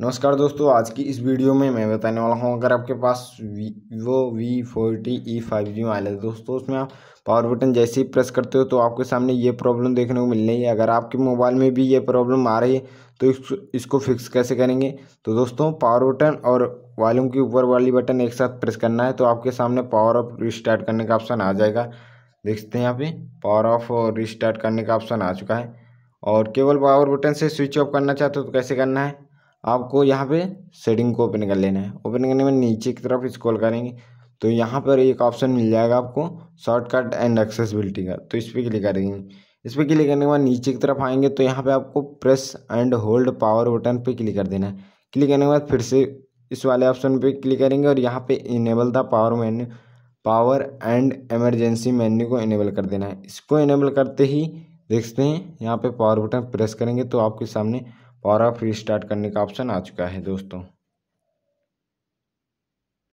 नमस्कार दोस्तों आज की इस वीडियो में मैं बताने वाला हूँ अगर आपके पास Vivo V forty E five G mobile है दोस्तों उसमें आप पावर बटन जैसे ही प्रेस करते हो तो आपके सामने ये प्रॉब्लम देखने को मिल रही है। अगर आपके मोबाइल में भी ये प्रॉब्लम आ रही है तो इस, इसको फिक्स कैसे करेंगे? तो दोस्तों पावर बटन और वॉल्यूम के ऊपर वाली बटन एक साथ प्रेस करना है तो आपके सामने पावर ऑफ़ रिस्टार्ट करने का ऑप्शन आ जाएगा। देखते हैं यहाँ पे पावर ऑफ़ और रिस्टार्ट करने का ऑप्शन आ चुका है। और केवल पावर बटन से स्विच ऑफ़ करना चाहते हो तो कैसे करना है? आपको यहाँ पे सेटिंग को ओपन कर लेना है। ओपन करने में नीचे की तरफ़ स्क्रॉल करेंगे तो यहाँ पर एक ऑप्शन मिल जाएगा आपको शॉर्टकट एंड एक्सेसिबिलिटी का। तो इस पर क्लिक करेंगे। इस पर क्लिक करने के बाद नीचे की तरफ़ आएँगे तो यहाँ पे आपको press and hold power button पे क्लिक कर देना है। क्लिक करने के बाद फिर से इस वाले ऑप्शन पे क्लिक करेंगे और यहाँ पे enable the power menu power and emergency menu को इनेबल कर देना है। इसको इनेबल करते ही देखते हैं, यहाँ पे पावर बटन प्रेस करेंगे तो आपके सामने पावर ऑफ़ रिस्टार्ट करने का ऑप्शन आ चुका है दोस्तों।